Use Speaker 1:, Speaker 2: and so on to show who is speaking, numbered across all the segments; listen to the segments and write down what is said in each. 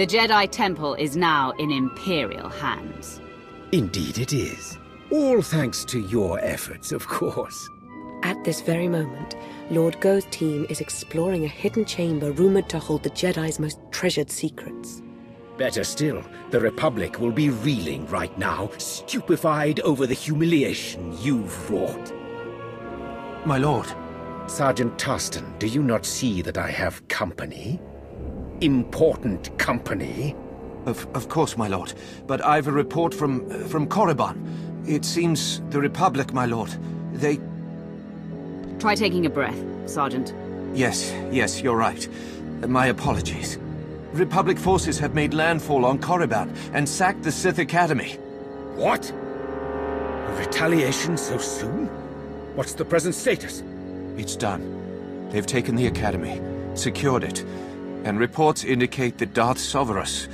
Speaker 1: The Jedi Temple is now in Imperial hands.
Speaker 2: Indeed it is. All thanks to your efforts, of course.
Speaker 3: At this very moment, Lord Go's team is exploring a hidden chamber rumored to hold the Jedi's most treasured secrets.
Speaker 2: Better still, the Republic will be reeling right now, stupefied over the humiliation you've wrought.
Speaker 4: My lord.
Speaker 2: Sergeant Tarston, do you not see that I have company? Important company?
Speaker 4: Of, of course, my lord. But I've a report from, from Korriban. It seems the Republic, my lord, they...
Speaker 1: Try taking a breath, Sergeant.
Speaker 4: Yes, yes, you're right. My apologies. Republic forces have made landfall on Korriban and sacked the Sith Academy.
Speaker 2: What? A retaliation so soon? What's the present status?
Speaker 4: It's done. They've taken the Academy, secured it, and reports indicate that Darth Soverus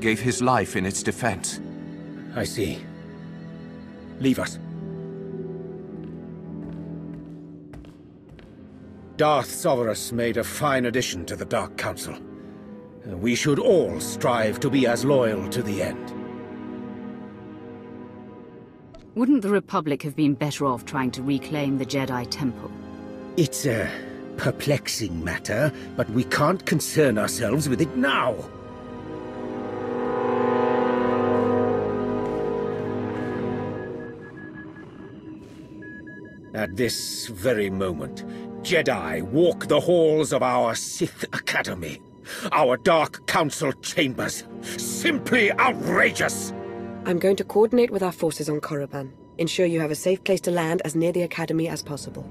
Speaker 4: gave his life in its defense.
Speaker 2: I see. Leave us. Darth Soverus made a fine addition to the Dark Council. We should all strive to be as loyal to the end.
Speaker 1: Wouldn't the Republic have been better off trying to reclaim the Jedi Temple?
Speaker 2: It's a perplexing matter, but we can't concern ourselves with it now. At this very moment, Jedi walk the halls of our Sith Academy. Our Dark Council chambers. Simply outrageous!
Speaker 3: I'm going to coordinate with our forces on Korriban. Ensure you have a safe place to land as near the Academy as possible.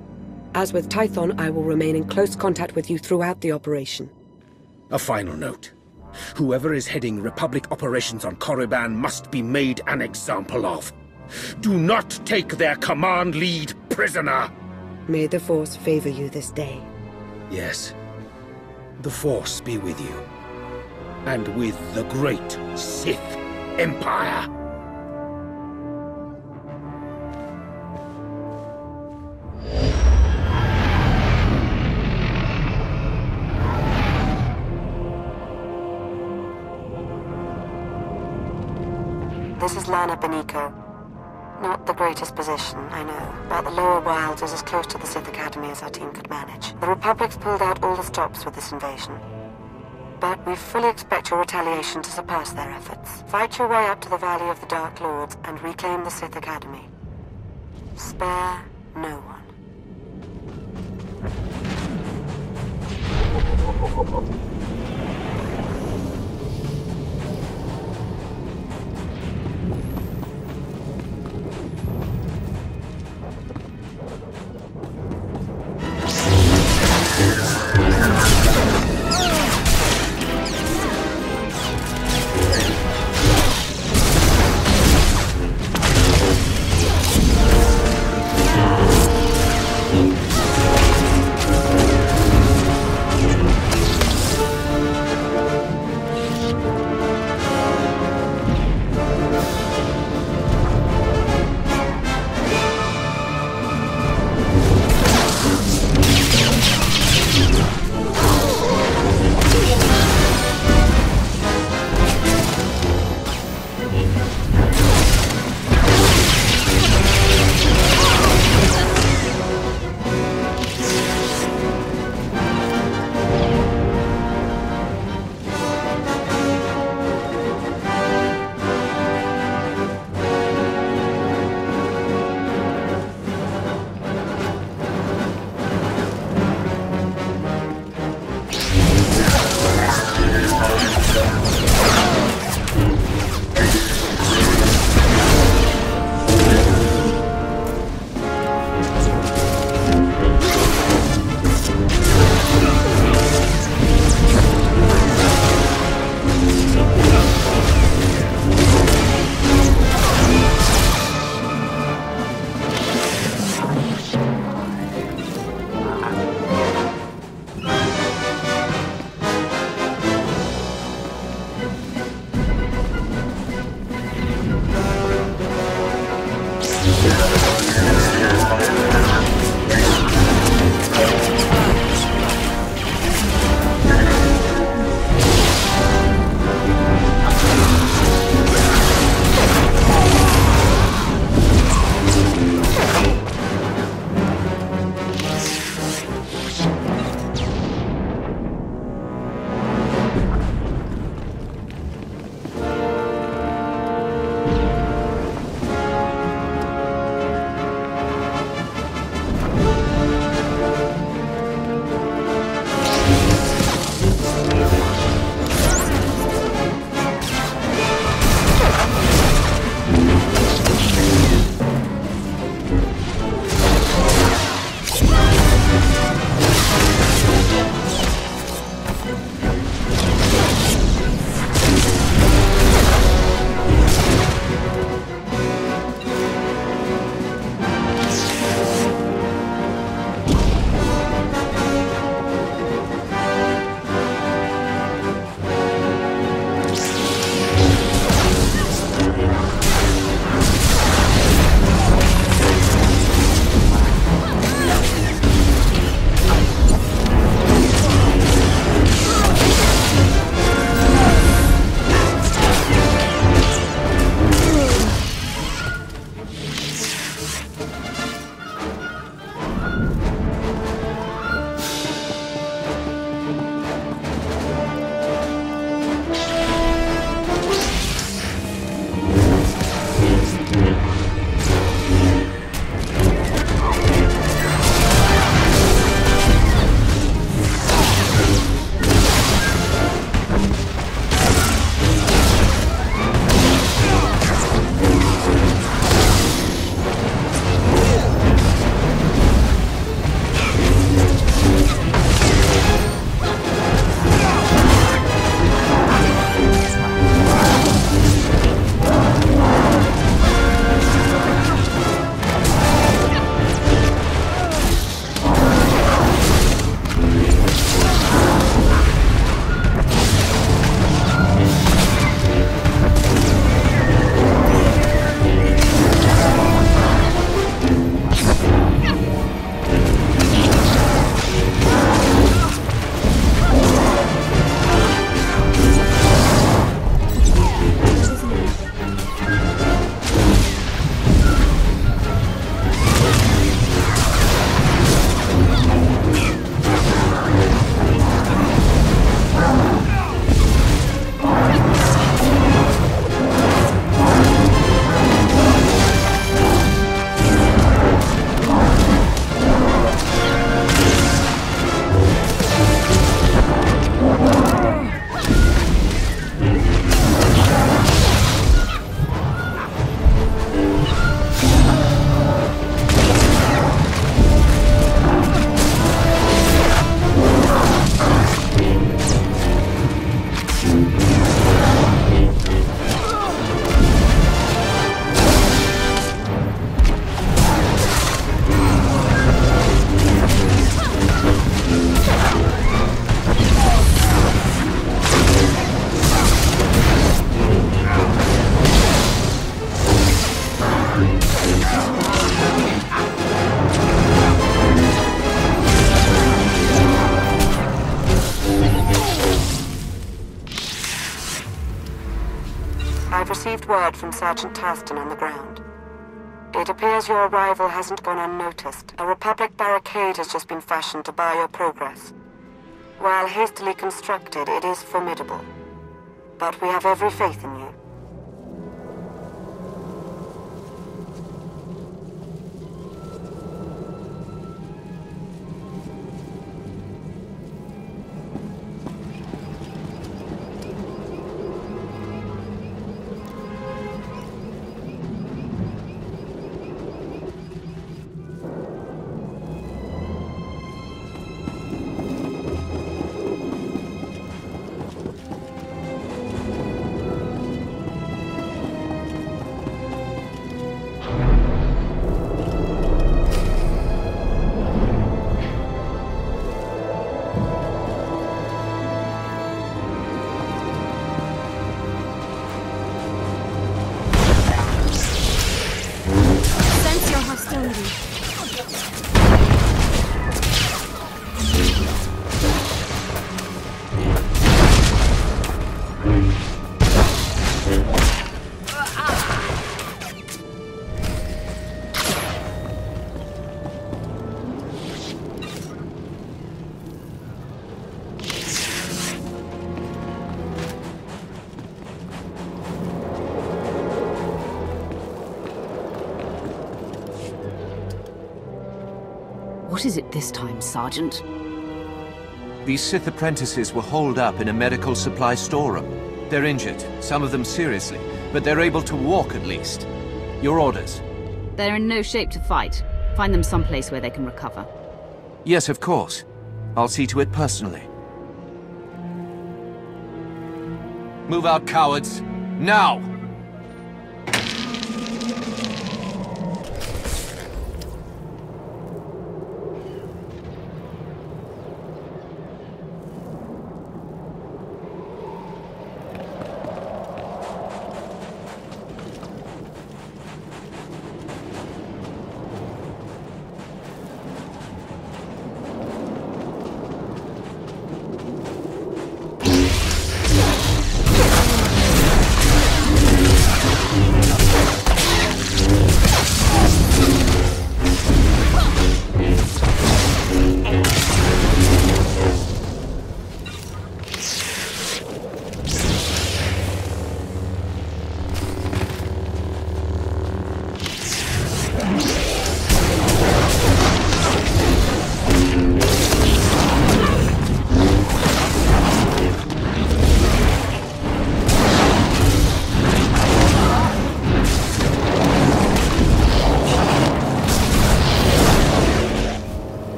Speaker 3: As with Tython, I will remain in close contact with you throughout the operation.
Speaker 2: A final note. Whoever is heading Republic operations on Korriban must be made an example of. Do not take their command lead prisoner!
Speaker 3: May the Force favor you this day.
Speaker 2: Yes. The Force be with you. And with the great Sith Empire.
Speaker 3: This is Lana Beniko. Not the greatest position, I know, but the lower wilds is as close to the Sith Academy as our team could manage. The Republic's pulled out all the stops with this invasion. But we fully expect your retaliation to surpass their efforts. Fight your way up to the Valley of the Dark Lords and reclaim the Sith Academy. Spare no one.
Speaker 5: from Sergeant Tarston on the ground. It appears your arrival hasn't gone unnoticed. A Republic barricade has just been fashioned to bar your progress. While hastily constructed, it is formidable. But we have every faith in you.
Speaker 1: What is it this time, Sergeant?
Speaker 4: These Sith apprentices were holed up in a medical supply storeroom. They're injured, some of them seriously, but they're able to walk at least. Your orders?
Speaker 1: They're in no shape to fight. Find them someplace where they can recover.
Speaker 4: Yes, of course. I'll see to it personally. Move out, cowards! Now!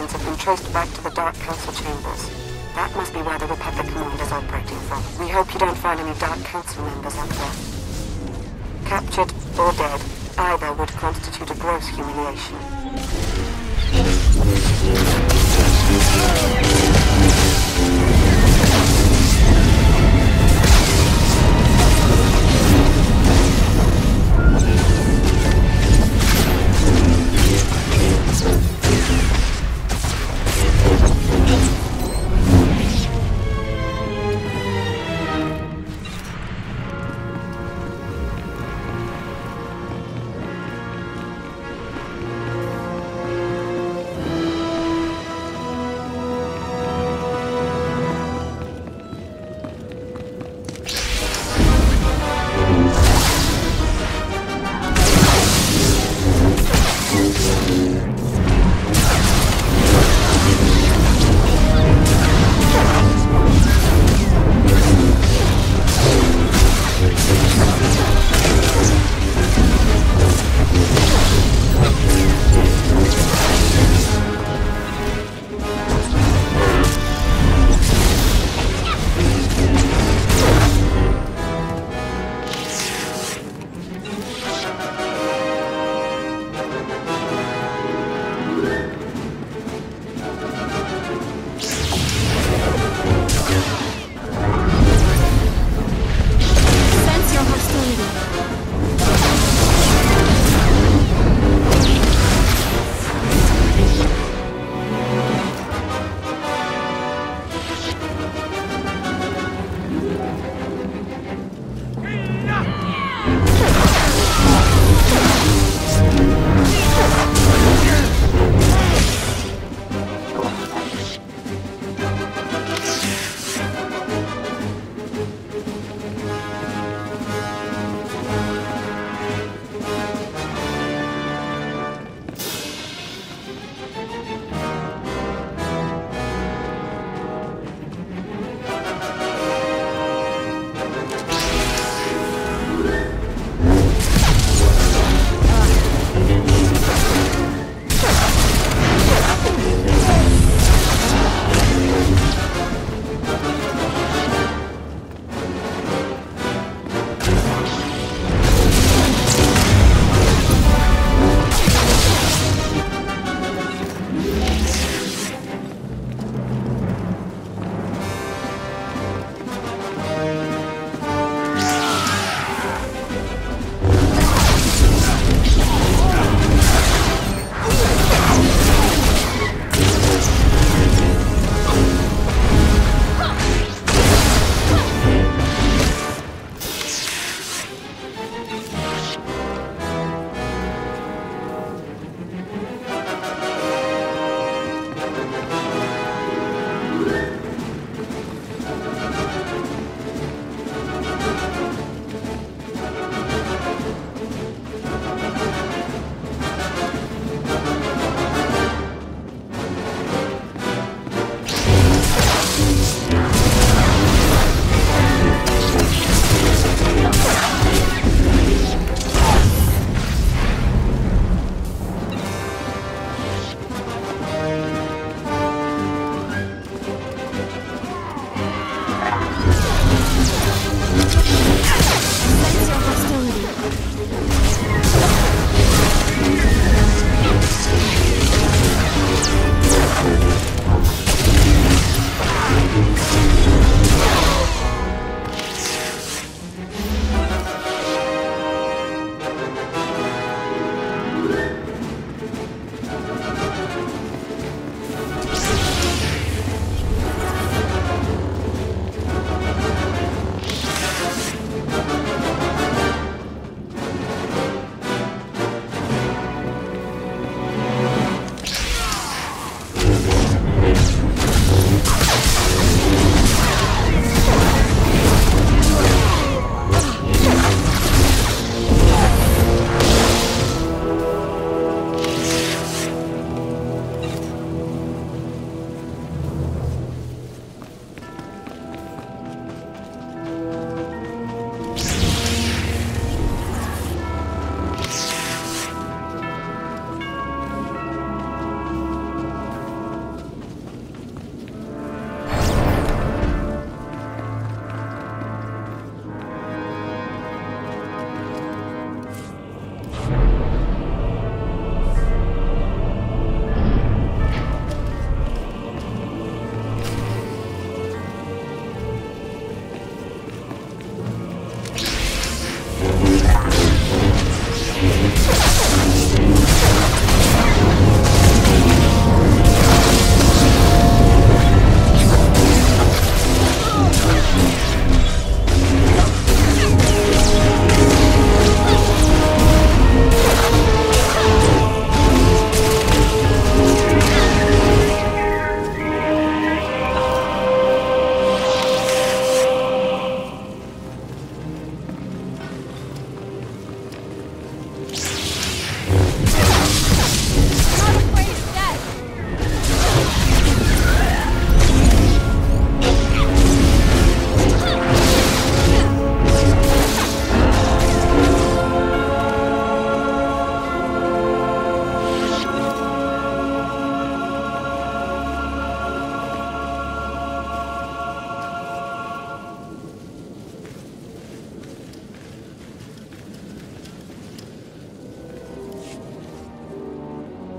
Speaker 6: Have
Speaker 5: been traced back to the Dark Council chambers. That must be where the Republic Command is operating from. We hope you don't find any Dark Council members up there. Captured or dead, either would constitute a gross humiliation.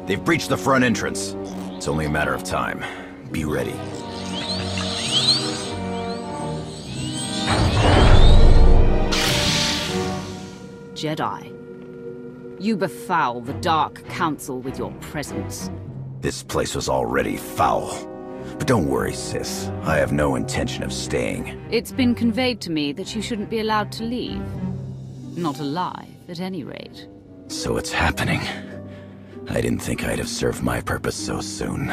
Speaker 7: They've breached the front entrance. It's only a matter of time. Be ready.
Speaker 1: Jedi. You befoul the Dark Council with your presence.
Speaker 7: This place was already foul. But don't worry, sis. I have no intention of staying.
Speaker 1: It's been conveyed to me that you shouldn't be allowed to leave. Not alive, at any rate.
Speaker 7: So it's happening. I didn't think I'd have served my purpose so soon.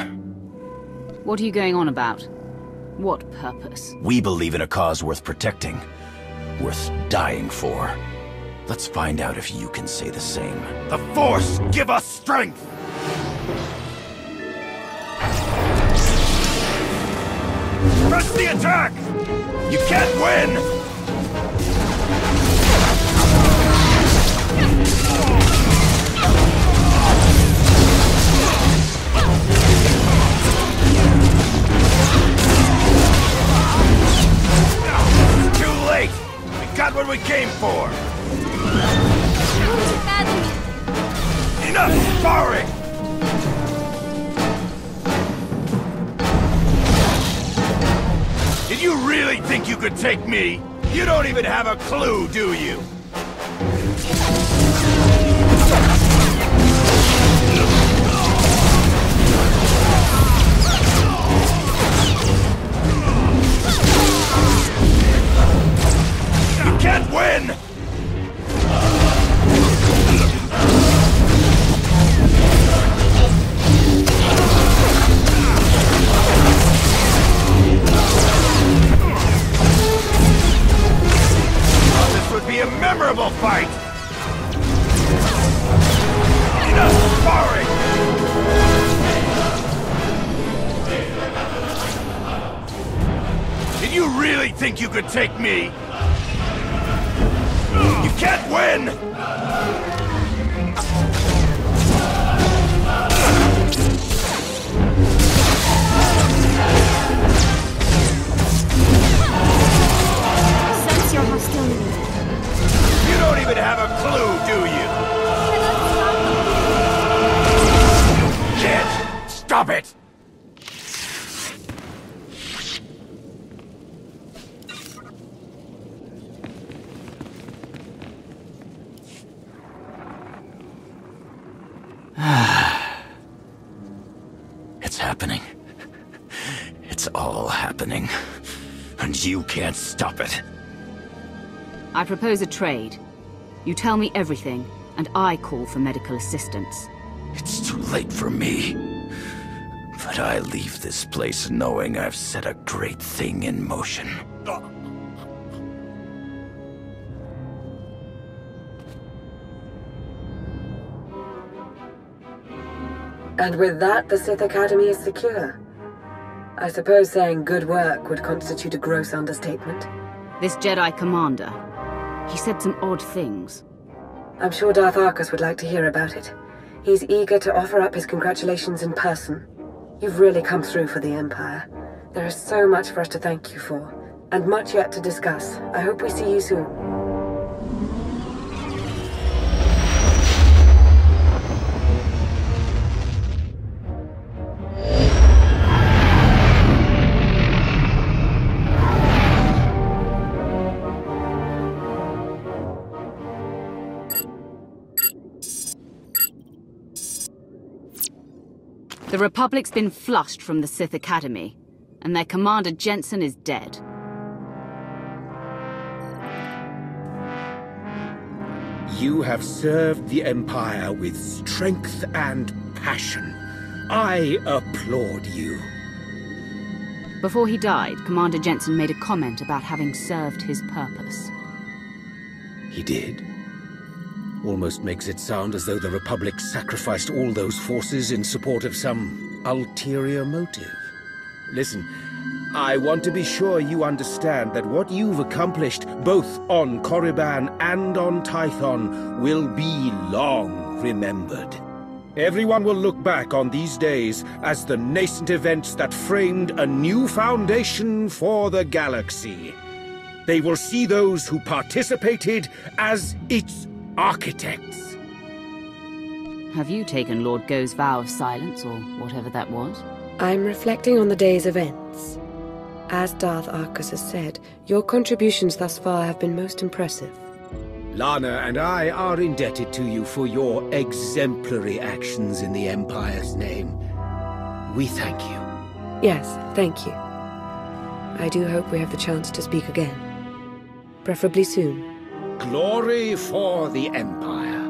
Speaker 1: What are you going on about? What purpose?
Speaker 7: We believe in a cause worth protecting. Worth dying for. Let's find out if you can say the same. The Force, give us strength! Press the attack! You can't win! Got what we came for! Enough sparring! Did you really think you could take me? You don't even have a clue, do you? Can't win! This would be a memorable fight! Enough sparring! Did you really think you could take me? Can't win!
Speaker 8: Sense your hostility.
Speaker 7: You don't even have a clue, do you? Can't stop it! it's happening. It's all happening. And you can't stop it.
Speaker 1: I propose a trade. You tell me everything, and I call for medical assistance.
Speaker 7: It's too late for me. But I leave this place knowing I've set a great thing in motion.
Speaker 3: And with that, the Sith Academy is secure. I suppose saying good work would constitute a gross understatement.
Speaker 1: This Jedi commander, he said some odd things.
Speaker 3: I'm sure Darth Arkous would like to hear about it. He's eager to offer up his congratulations in person. You've really come through for the Empire. There is so much for us to thank you for, and much yet to discuss. I hope we see you soon.
Speaker 1: The Republic's been flushed from the Sith Academy, and their commander Jensyn is dead.
Speaker 2: You have served the Empire with strength and passion. I applaud you.
Speaker 1: Before he died, Commander Jensyn made a comment about having served his purpose.
Speaker 2: He did. Almost makes it sound as though the Republic sacrificed all those forces in support of some ulterior motive. Listen, I want to be sure you understand that what you've accomplished, both on Korriban and on Tython, will be long remembered. Everyone will look back on these days as the nascent events that framed a new foundation for the galaxy. They will see those who participated as its architects.
Speaker 1: Have you taken Lord Go's vow of silence, or whatever that was?
Speaker 3: I'm reflecting on the day's events. As Darth Arkous has said, your contributions thus far have been most impressive.
Speaker 2: Lana and I are indebted to you for your exemplary actions in the Empire's name. We thank you.
Speaker 3: Yes, thank you. I do hope we have the chance to speak again. Preferably soon.
Speaker 2: Glory for the Empire.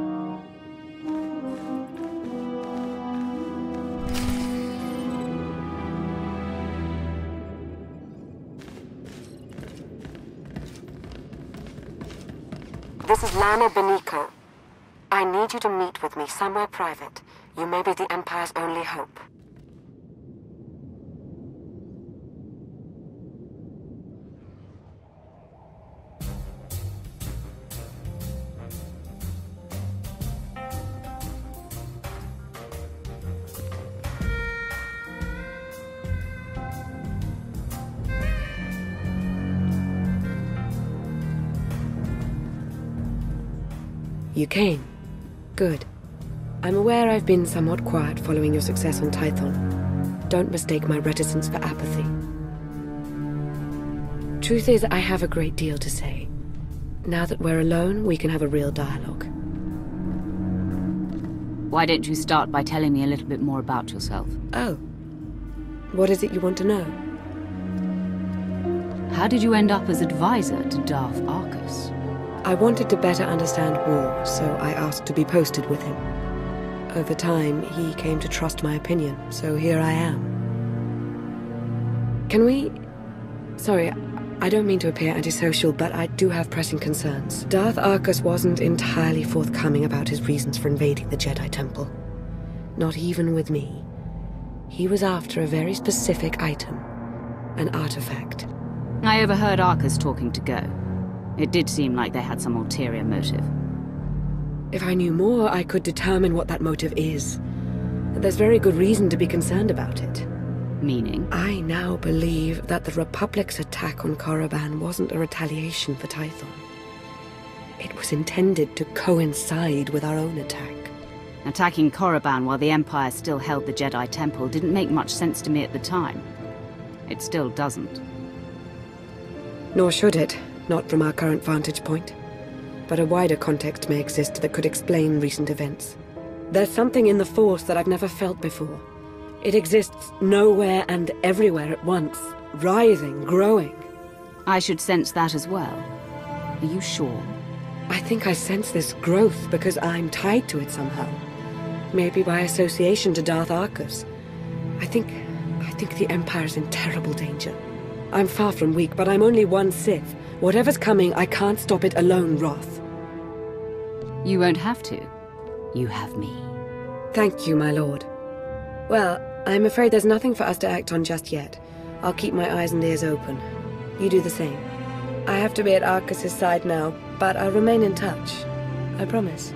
Speaker 3: This is Lana Beniko. I need you to meet with me somewhere private. You may be the Empire's only hope. You came. Good. I'm aware I've been somewhat quiet following your success on Tython. Don't mistake my reticence for apathy. Truth is, I have a great deal to say. Now that we're alone, we can have a real dialogue.
Speaker 1: Why don't you start by telling me a little bit more about yourself?
Speaker 3: Oh. What is it you want to know?
Speaker 1: How did you end up as advisor to Darth Arkous?
Speaker 3: I wanted to better understand war, so I asked to be posted with him. Over time, he came to trust my opinion, so here I am. Can we... Sorry, I don't mean to appear antisocial, but I do have pressing concerns. Darth Arkous wasn't entirely forthcoming about his reasons for invading the Jedi Temple. Not even with me. He was after a very specific item. An artifact.
Speaker 1: I overheard Arkous talking to Go. It did seem like they had some ulterior motive.
Speaker 3: If I knew more, I could determine what that motive is. There's very good reason to be concerned about it.
Speaker 1: Meaning?
Speaker 3: I now believe that the Republic's attack on Korriban wasn't a retaliation for Tython. It was intended to coincide with our own attack.
Speaker 1: Attacking Korriban while the Empire still held the Jedi Temple didn't make much sense to me at the time. It still doesn't.
Speaker 3: Nor should it, not from our current vantage point. But a wider context may exist that could explain recent events. There's something in the Force that I've never felt before. It exists nowhere and everywhere at once, rising, growing.
Speaker 1: I should sense that as well. Are you sure?
Speaker 3: I think I sense this growth because I'm tied to it somehow. Maybe by association to Darth Arkous. I think... I think the Empire's in terrible danger. I'm far from weak, but I'm only one Sith. Whatever's coming, I can't stop it alone, Roth.
Speaker 1: You won't have to. You have me.
Speaker 3: Thank you, my lord. Well, I'm afraid there's nothing for us to act on just yet. I'll keep my eyes and ears open. You do the same. I have to be at Arkous's side now, but I'll remain in touch. I promise.